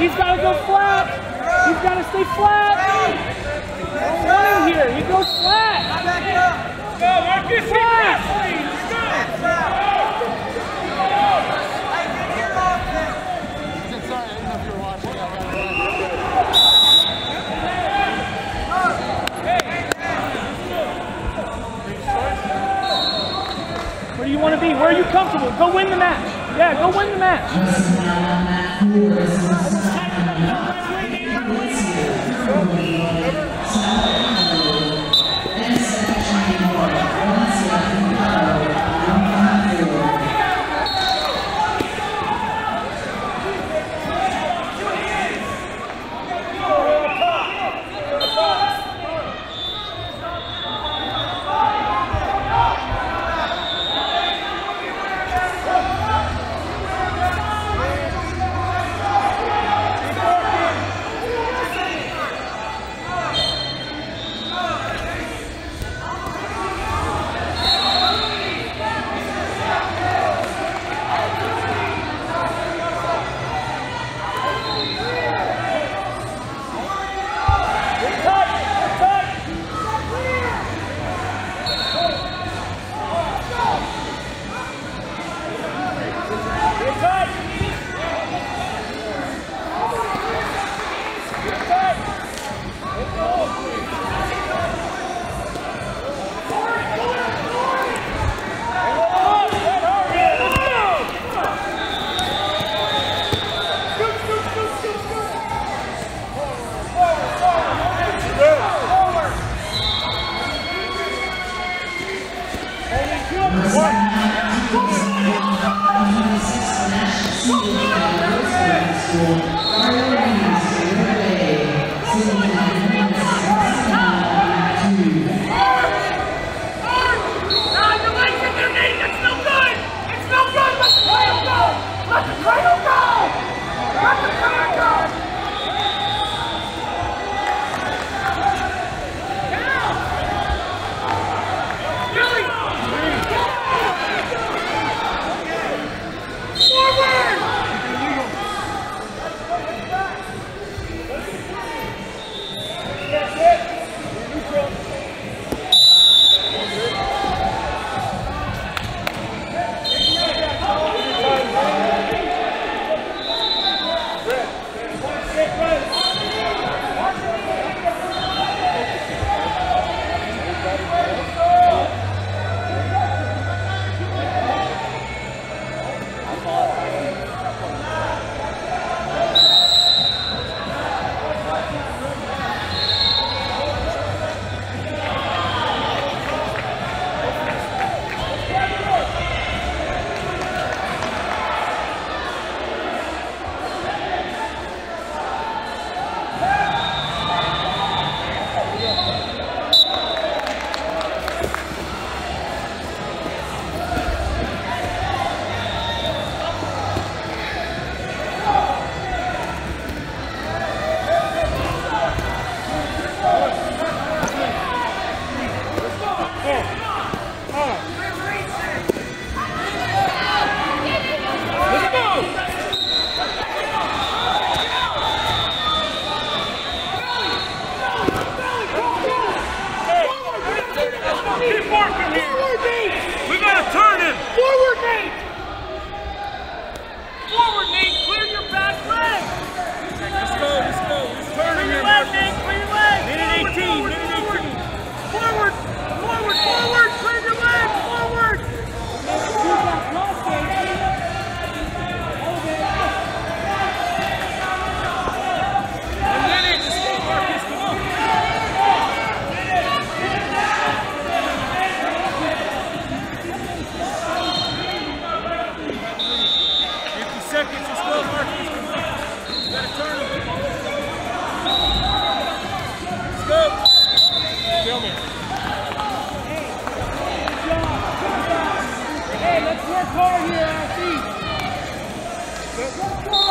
he's got to go flat. He's got to stay flat. Don't want him here. He goes flat. Go, Marcus, Flat. Where do you want to be? Where are you comfortable? Go win the match. Yeah, go win the match. của các anh Forward, Nate! We gotta turn him! Forward, Nate! seconds. You're still gotta turn him. Let's go. Film it. Hey, let's work hard here, our feet. Let's go.